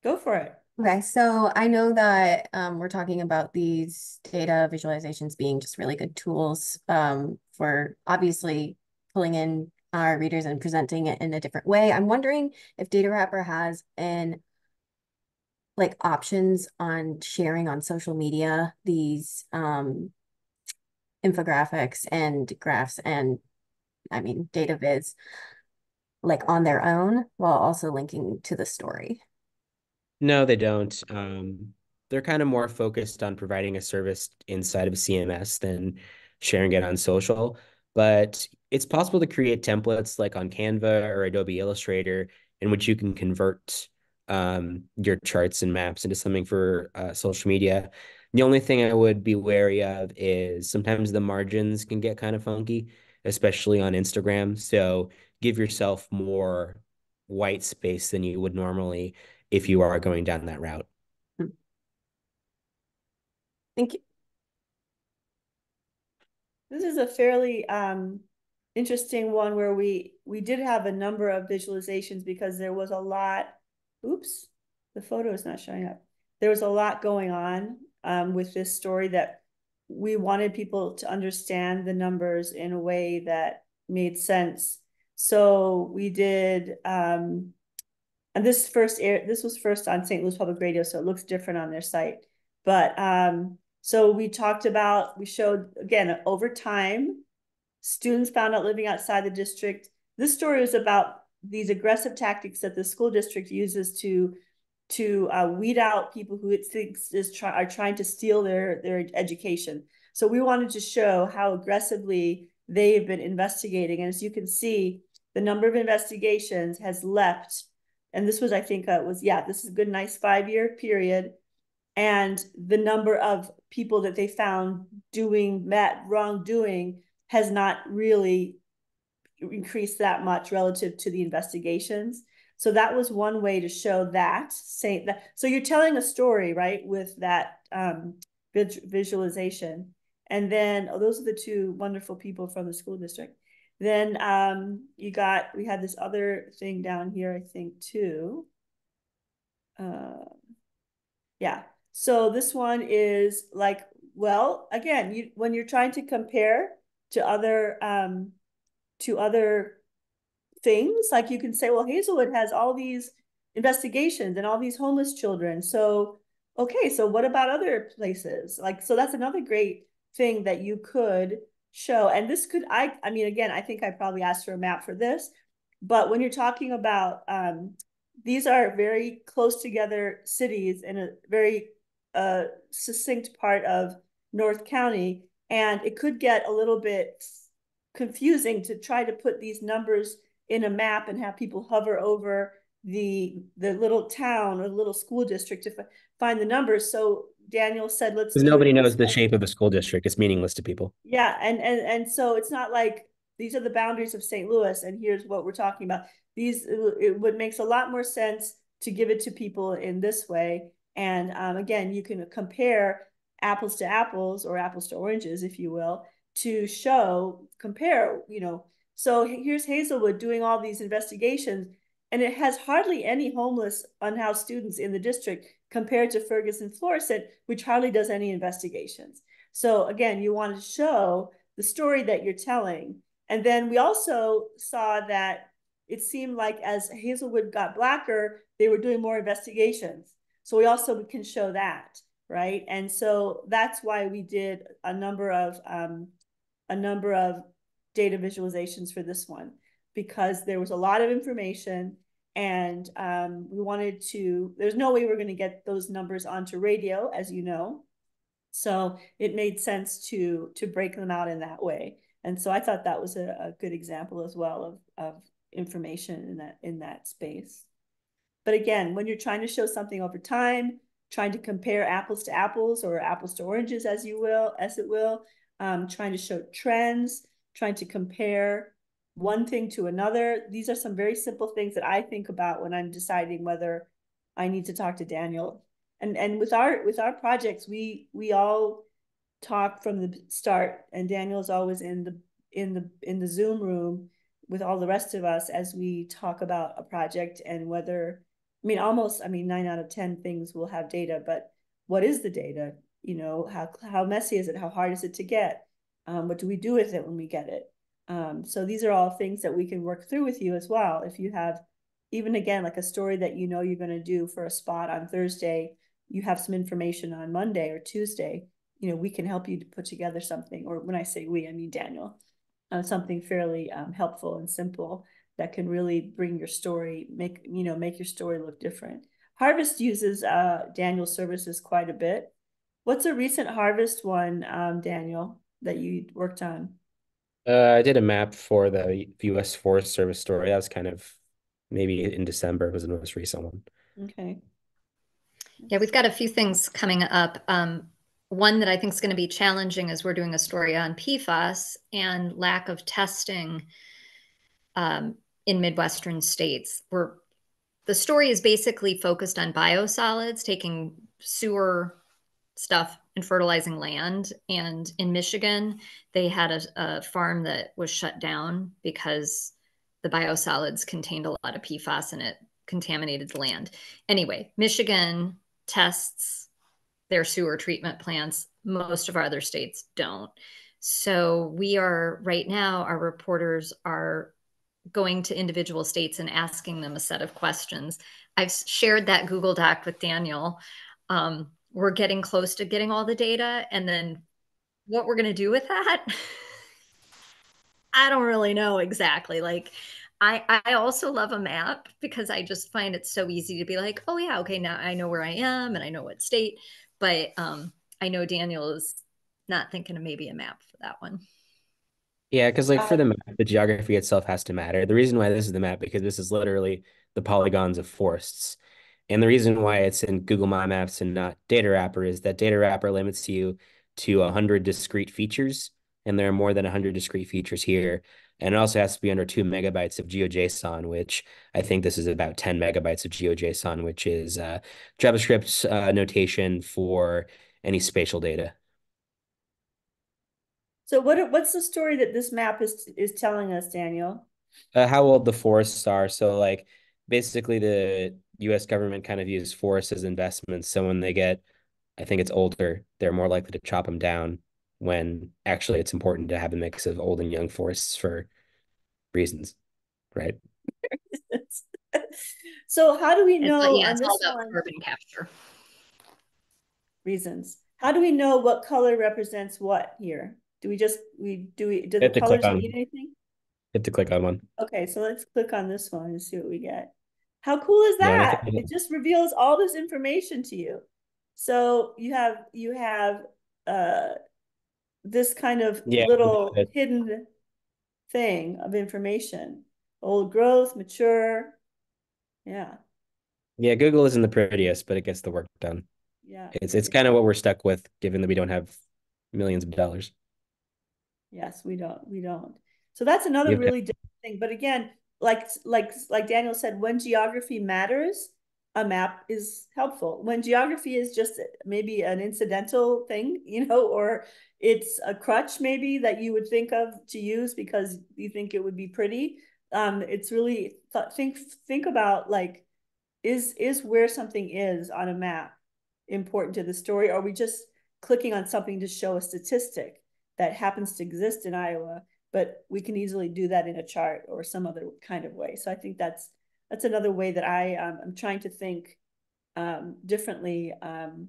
Go for it. Okay, so I know that um, we're talking about these data visualizations being just really good tools um, for obviously pulling in our readers and presenting it in a different way. I'm wondering if Data Wrapper has an like options on sharing on social media these um, infographics and graphs and I mean data viz like on their own while also linking to the story. No, they don't. Um, they're kind of more focused on providing a service inside of a CMS than sharing it on social. But it's possible to create templates like on Canva or Adobe Illustrator in which you can convert um, your charts and maps into something for uh, social media. The only thing I would be wary of is sometimes the margins can get kind of funky, especially on Instagram. So give yourself more white space than you would normally if you are going down that route. Thank you. This is a fairly um interesting one where we we did have a number of visualizations because there was a lot. Oops, the photo is not showing up. There was a lot going on um with this story that we wanted people to understand the numbers in a way that made sense. So we did um and this first air this was first on St. Louis Public Radio, so it looks different on their site. But um so we talked about, we showed, again, over time, students found out living outside the district. This story was about these aggressive tactics that the school district uses to to uh, weed out people who it thinks is try, are trying to steal their their education. So we wanted to show how aggressively they have been investigating, and as you can see, the number of investigations has leapt. And this was, I think, uh, was yeah, this is a good, nice five year period and the number of people that they found doing that wrongdoing has not really increased that much relative to the investigations. So that was one way to show that. Say that. So you're telling a story, right, with that um, visualization. And then oh, those are the two wonderful people from the school district. Then um, you got, we had this other thing down here, I think, too. Uh, yeah. So this one is like, well, again, you when you're trying to compare to other um, to other things, like you can say, well, Hazelwood has all these investigations and all these homeless children. So, okay, so what about other places? Like, so that's another great thing that you could show. And this could, I, I mean, again, I think I probably asked for a map for this, but when you're talking about, um, these are very close together cities in a very uh, succinct part of North County. And it could get a little bit confusing to try to put these numbers in a map and have people hover over the the little town or little school district to find the numbers. So Daniel said, let's. Nobody knows the shape of a school district. It's meaningless to people. Yeah, and and and so it's not like these are the boundaries of St. Louis, and here's what we're talking about. These it would makes a lot more sense to give it to people in this way. And um, again, you can compare apples to apples or apples to oranges, if you will, to show compare. You know, so here's Hazelwood doing all these investigations and it has hardly any homeless unhoused students in the district compared to Ferguson Florissant, which hardly does any investigations. So again, you want to show the story that you're telling. And then we also saw that it seemed like as Hazelwood got blacker, they were doing more investigations. So we also can show that, right? And so that's why we did a number of um, a number of data visualizations for this one because there was a lot of information and um, we wanted to, there's no way we we're going to get those numbers onto radio, as you know. So it made sense to to break them out in that way. And so I thought that was a, a good example as well of, of information in that in that space. But again, when you're trying to show something over time, trying to compare apples to apples or apples to oranges, as you will, as it will, um, trying to show trends, trying to compare one thing to another. These are some very simple things that I think about when I'm deciding whether I need to talk to Daniel. And and with our with our projects, we we all talk from the start, and Daniel's always in the in the in the Zoom room with all the rest of us as we talk about a project and whether I mean almost I mean nine out of ten things will have data, but what is the data? You know, how how messy is it? How hard is it to get? Um, what do we do with it when we get it? Um, so these are all things that we can work through with you as well. If you have even again, like a story that you know you're going to do for a spot on Thursday, you have some information on Monday or Tuesday, you know, we can help you to put together something, or when I say we, I mean Daniel, uh, something fairly um, helpful and simple that can really bring your story, make, you know, make your story look different. Harvest uses uh, Daniel services quite a bit. What's a recent Harvest one, um, Daniel, that you worked on? Uh, I did a map for the U.S. Forest Service story. That was kind of maybe in December was the most recent one. Okay. Yeah, we've got a few things coming up. Um, one that I think is going to be challenging is we're doing a story on PFAS and lack of testing um, in Midwestern states. We're the story is basically focused on biosolids, taking sewer stuff and fertilizing land. And in Michigan, they had a, a, farm that was shut down because the biosolids contained a lot of PFAS and it contaminated the land. Anyway, Michigan tests their sewer treatment plants. Most of our other states don't. So we are right now, our reporters are going to individual states and asking them a set of questions. I've shared that Google Doc with Daniel. Um, we're getting close to getting all the data and then what we're going to do with that? I don't really know exactly. Like i i also love a map because i just find it so easy to be like oh yeah okay now i know where i am and i know what state but um i know daniel is not thinking of maybe a map for that one. Yeah because like for the map the geography itself has to matter. The reason why this is the map because this is literally the polygons of forests and the reason why it's in Google My Maps and not Data Wrapper is that Data Wrapper limits you to 100 discrete features, and there are more than 100 discrete features here. And it also has to be under two megabytes of GeoJSON, which I think this is about 10 megabytes of GeoJSON, which is uh, JavaScript uh, notation for any spatial data. So what what's the story that this map is is telling us, Daniel? Uh, how old the forests are. So like basically the US government kind of views forests as investments. So when they get, I think it's older, they're more likely to chop them down when actually it's important to have a mix of old and young forests for reasons, right? so how do we It's, know yeah, on it's this all about one carbon capture. reasons? How do we know what color represents what here? Do we just we do we do the have to click colors mean anything? You have to click on one. Okay, so let's click on this one and see what we get. How cool is Yeah, that? think- It just reveals all this information to you. So you have you have uh this kind of Yeah, little hidden thing of information. Old growth, mature. Yeah, Yeah, Google isn't the prettiest, but it gets the work done. yeah. It's it's kind of what we're stuck with, given that we don't have millions of dollars. Yes, we don't, we don't. So that's another Yep. really different thing. But again, like like like Daniel said, when geography matters, a map is helpful. When geography is just maybe an incidental thing, you know, or it's a crutch maybe that you would think of to use because you think it would be pretty. Um, it's really th think think about like is is where something is on a map important to the story? Or are we just clicking on something to show a statistic that happens to exist in Iowa, but we can easily do that in a chart or some other kind of way. So I think that's that's another way that I um, I'm trying to think um, differently. Um,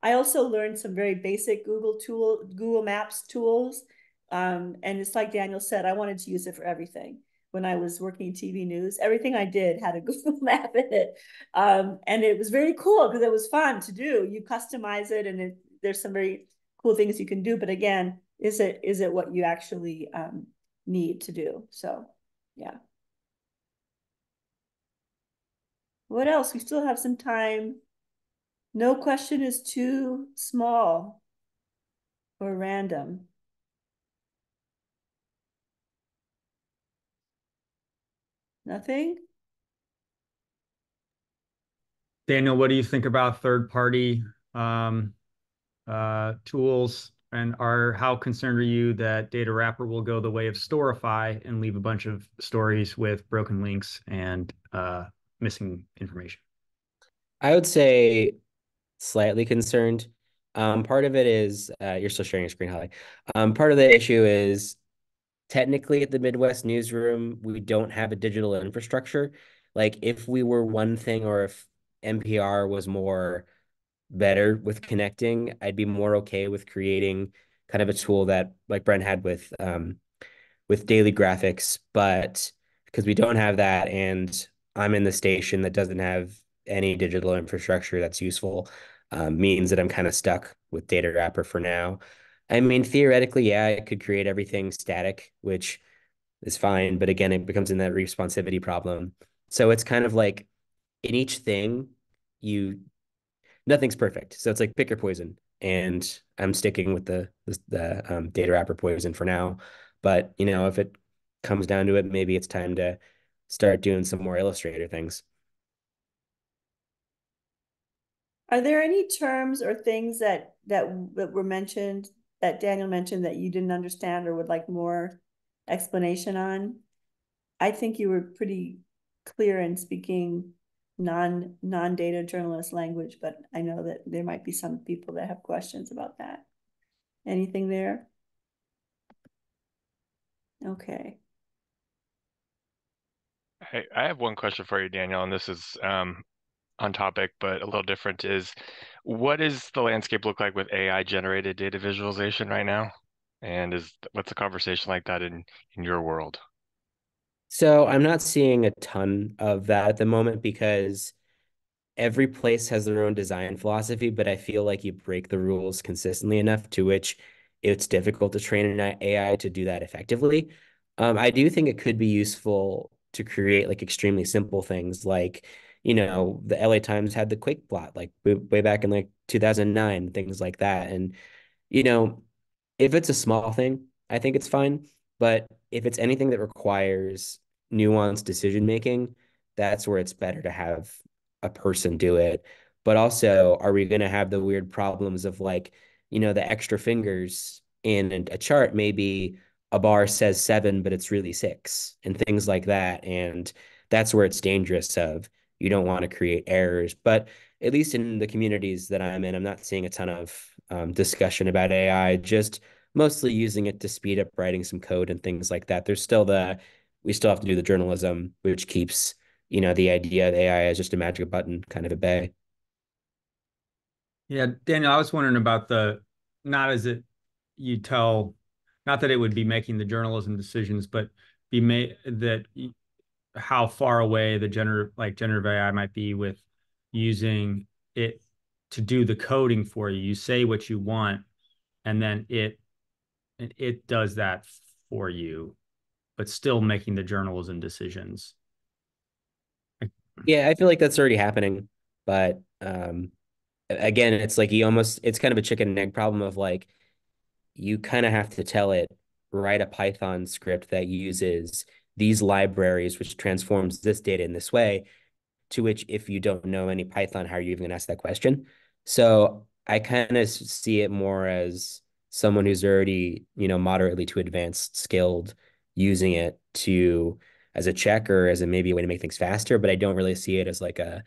I also learned some very basic Google tool Google Maps tools, um, and it's like Daniel said, I wanted to use it for everything. When I was working TV news, everything I did had a Google Map in it, um, and it was very cool because it was fun to do. You customize it, and it, there's some very cool things you can do. But again, is it is it what you actually um, need to do? So, yeah. What else? We still have some time. No question is too small or random. Nothing? Daniel, what do you think about third-party um, uh, tools? And are how concerned are you that Data Wrapper will go the way of Storify and leave a bunch of stories with broken links and uh, missing information? I would say slightly concerned. Um, part of it is uh, you're still sharing your screen, Holly. Um, part of the issue is technically at the Midwest newsroom, we don't have a digital infrastructure. Like if we were one thing or if NPR was more better with connecting, I'd be more okay with creating kind of a tool that like Brent had with um with daily graphics, but because we don't have that and I'm in the station that doesn't have any digital infrastructure that's useful, um, means that I'm kind of stuck with Data Wrapper for now. I mean, theoretically, yeah, I could create everything static, which is fine, but again, it becomes in that responsivity problem. So it's kind of like in each thing, you nothing's perfect. So it's like pick your poison, and I'm sticking with the the, the um, Data Wrapper poison for now. But you know, if it comes down to it, maybe it's time to start doing some more Illustrator things. Are there any terms or things that that that were mentioned that Daniel mentioned that you didn't understand or would like more explanation on? I think you were pretty clear in speaking non non-data journalist language, but I know that there might be some people that have questions about that. Anything there? Okay. I, I have one question for you, Daniel, and this is um, on topic, but a little different is what does the landscape look like with AI generated data visualization right now? And is what's a conversation like that in in your world? So I'm not seeing a ton of that at the moment because every place has their own design philosophy, but I feel like you break the rules consistently enough to which it's difficult to train an AI to do that effectively. Um, I do think it could be useful to create like extremely simple things like, you know, the LA Times had the Quakebot like way back in like 2009, things like that. And, you know, if it's a small thing, I think it's fine. But if it's anything that requires nuanced decision making, that's where it's better to have a person do it. but also are we going to have the weird problems of like, you know, the extra fingers in a chart maybe a bar says seven, but it's really six and things like that. And that's where it's dangerous of you don't want to create errors. But at least in the communities that I'm in, I'm not seeing a ton of um, discussion about AI, just mostly using it to speed up writing some code and things like that. There's still the, we still have to do the journalism, which keeps, you know, the idea of AI as just a magic button kind of at bay. Yeah, Daniel, I was wondering about the, not as it, you tell, not that it would be making the journalism decisions, but be made that how far away the generative, like generative AI might be with using it to do the coding for you. You say what you want, and then it it does that for you, but still making the journalism decisions. Yeah, I feel like that's already happening, but um, again, it's like you almost it's kind of a chicken and egg problem of like you kind of have to tell it write a Python script that uses these libraries, which transforms this data in this way, to which if you don't know any Python, how are you even gonna ask that question? So I kind of see it more as someone who's already, you know, moderately to advanced skilled using it to as a check or as a maybe a way to make things faster, but I don't really see it as like a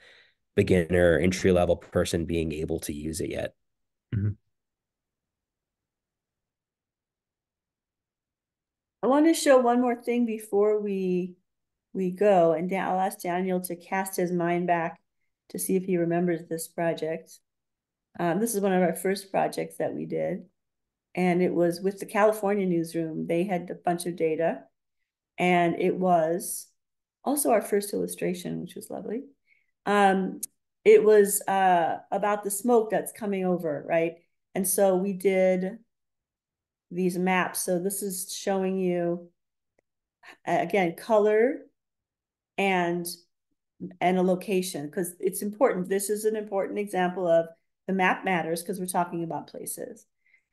beginner entry level person being able to use it yet. Mm-hmm. I want to show one more thing before we we go, and I'll ask Daniel to cast his mind back to see if he remembers this project. Um, this is one of our first projects that we did, and it was with the California newsroom. They had a bunch of data, and it was also our first illustration, which was lovely. Um, it was uh, about the smoke that's coming over, right? And so we did these maps. So this is showing you, again, color and and a location because it's important. This is an important example of the map matters because we're talking about places.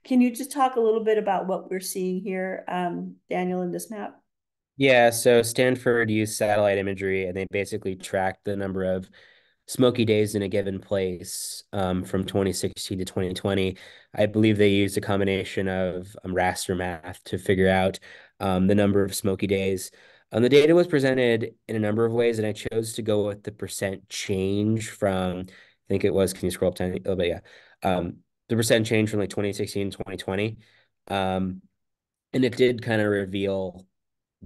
Can you just talk a little bit about what we're seeing here, um, Daniel, in this map? Yeah, so Stanford used satellite imagery and they basically tracked the number of smoky days in a given place um, from 2016 to 2020. I believe they used a combination of um, raster math to figure out um, the number of smoky days. Um, the data was presented in a number of ways, and I chose to go with the percent change from, I think it was, can you scroll up 10 a little bit? Yeah. The percent change from like 2016 2020. Um, and it did kind of reveal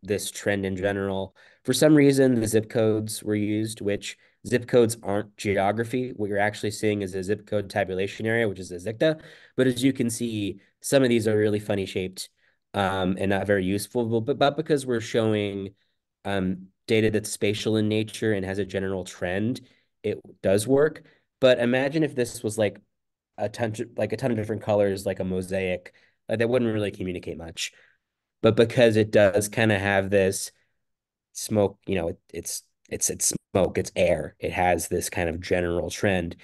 this trend in general. For some reason, the zip codes were used, which Zip codes aren't geography. What you're actually seeing is a zip code tabulation area, which is a ZCTA. But as you can see, some of these are really funny shaped um, and not very useful. But, but because we're showing um, data that's spatial in nature and has a general trend, it does work. But imagine if this was like a ton, like a ton of different colors, like a mosaic, uh, that wouldn't really communicate much. But because it does kind of have this smoke, you know, it, it's it's it's smoke, it's air. It has this kind of general trend.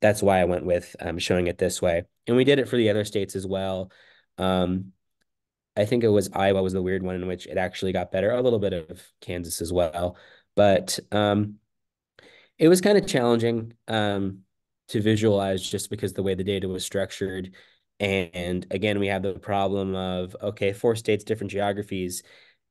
That's why I went with um, showing it this way. And we did it for the other states as well. Um, I think it was Iowa was the weird one in which it actually got better. A little bit of Kansas as well, but um, it was kind of challenging um, to visualize just because the way the data was structured. And again, we have the problem of okay, four states, different geographies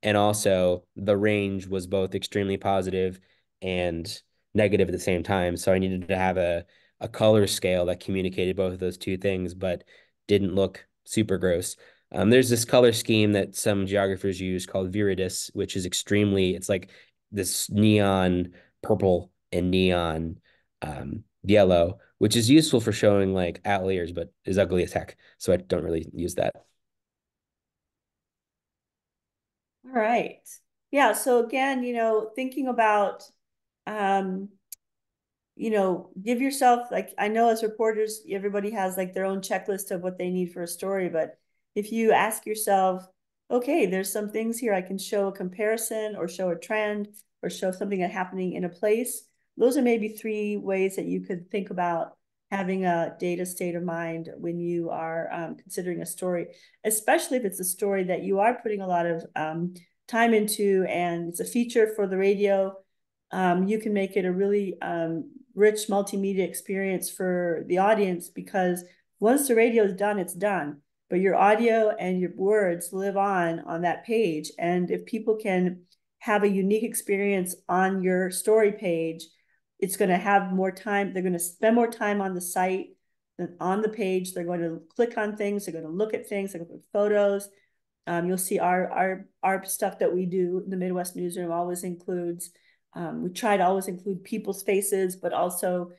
and also the range was both extremely positive and negative at the same time. So I needed to have a a color scale that communicated both of those two things, but didn't look super gross. Um, there's this color scheme that some geographers use called viridis, which is extremely, it's like this neon purple and neon um, yellow, which is useful for showing like outliers, but is ugly as heck. So I don't really use that. All right. Yeah. So again, you know, thinking about, um, you know, give yourself like I know as reporters, everybody has like their own checklist of what they need for a story, but if you ask yourself, okay, there's some things here I can show a comparison or show a trend or show something that happening in a place. Those are maybe three ways that you could think about having a data state of mind when you are um, considering a story, especially if it's a story that you are putting a lot of um, time into and it's a feature for the radio. Um, you can make it a really um, rich multimedia experience for the audience because once the radio is done, it's done. But your audio and your words live on on that page. And if people can have a unique experience on your story page, it's going to have more time. They're going to spend more time on the site than on the page. They're going to click on things. They're going to look at things. They're going to look at photos. Um, you'll see our our our stuff that we do in the Midwest Newsroom always includes. Um, we try to always include people's faces, but also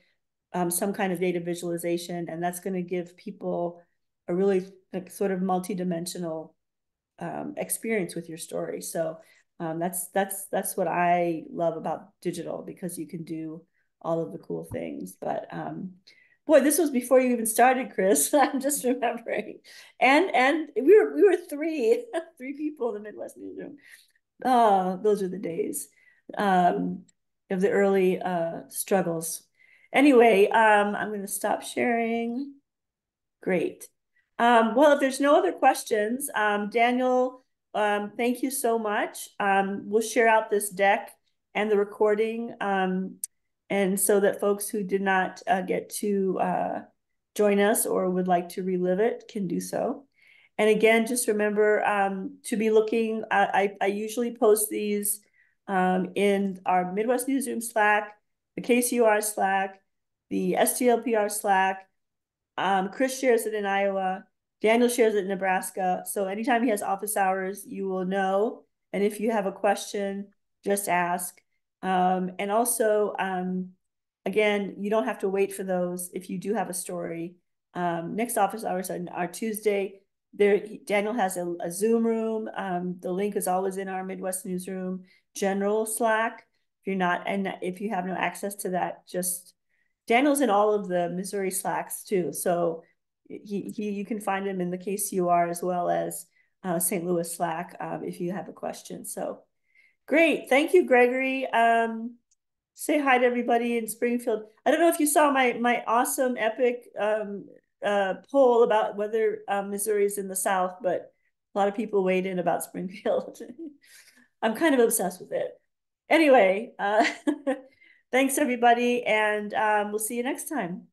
um, some kind of data visualization, and that's going to give people a really like, sort of multi-dimensional um, experience with your story. So um, that's that's that's what I love about digital because you can do all of the cool things. But um, boy, this was before you even started, Chris. I'm just remembering, and and we were we were three three people in the Midwest newsroom. Oh, those are the days um, of the early uh, struggles. Anyway, um, I'm going to stop sharing. Great. Um, well, if there's no other questions, um, Daniel, um, thank you so much. Um, we'll share out this deck and the recording, um, and so that folks who did not uh, get to uh, join us or would like to relive it can do so. And again, just remember um, to be looking. I, I, I usually post these um, in our Midwest Newsroom Slack, the KCUR Slack, the STLPR Slack. Um, Chris shares it in Iowa. Daniel shares it in Nebraska. So anytime he has office hours, you will know. And if you have a question, just ask. Um, and also, um, again, you don't have to wait for those if you do have a story. Um, next office hours are, are Tuesday. There, Daniel has a, a Zoom room. Um, the link is always in our Midwest newsroom general Slack. If you're not, and if you have no access to that, just Daniel's in all of the Missouri Slacks too. So he, he you can find him in the KCUR as well as uh, St. Louis Slack um, if you have a question. So great. Thank you, Gregory. Um, say hi to everybody in Springfield. I don't know if you saw my my awesome epic um, uh, poll about whether um, Missouri is in the South, but a lot of people weighed in about Springfield. I'm kind of obsessed with it. Anyway, uh, thanks everybody, and um, we'll see you next time.